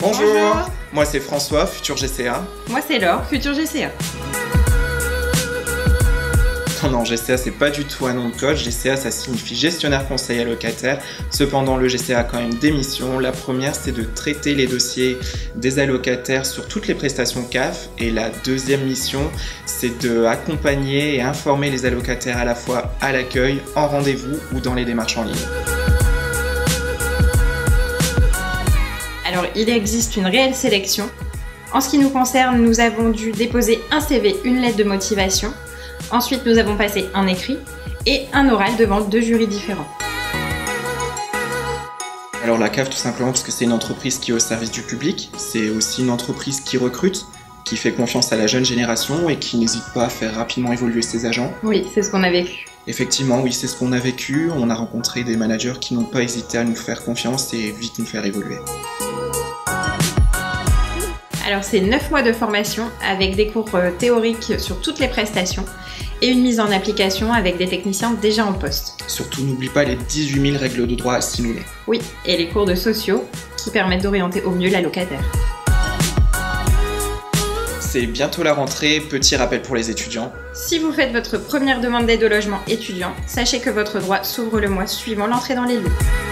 Bonjour. Bonjour. Moi c'est François, futur GCA. Moi c'est Laure, futur GCA. Non, non, GCA c'est pas du tout un nom de code. GCA ça signifie gestionnaire conseil allocataire. Cependant, le GCA a quand même des missions. La première c'est de traiter les dossiers des allocataires sur toutes les prestations CAF. Et la deuxième mission c'est de accompagner et informer les allocataires à la fois à l'accueil, en rendez-vous ou dans les démarches en ligne. Alors il existe une réelle sélection. En ce qui nous concerne, nous avons dû déposer un CV, une lettre de motivation. Ensuite, nous avons passé un écrit et un oral devant deux jurys différents. Alors la CAF tout simplement parce que c'est une entreprise qui est au service du public, c'est aussi une entreprise qui recrute, qui fait confiance à la jeune génération et qui n'hésite pas à faire rapidement évoluer ses agents. Oui, c'est ce qu'on a vécu. Effectivement, oui, c'est ce qu'on a vécu, on a rencontré des managers qui n'ont pas hésité à nous faire confiance et vite nous faire évoluer. Alors c'est 9 mois de formation avec des cours euh, théoriques sur toutes les prestations et une mise en application avec des techniciens déjà en poste. Surtout n'oublie pas les 18 000 règles de droit à simuler. Oui, et les cours de sociaux qui permettent d'orienter au mieux la locataire. C'est bientôt la rentrée, petit rappel pour les étudiants. Si vous faites votre première demande d'aide au logement étudiant, sachez que votre droit s'ouvre le mois suivant l'entrée dans les lieux.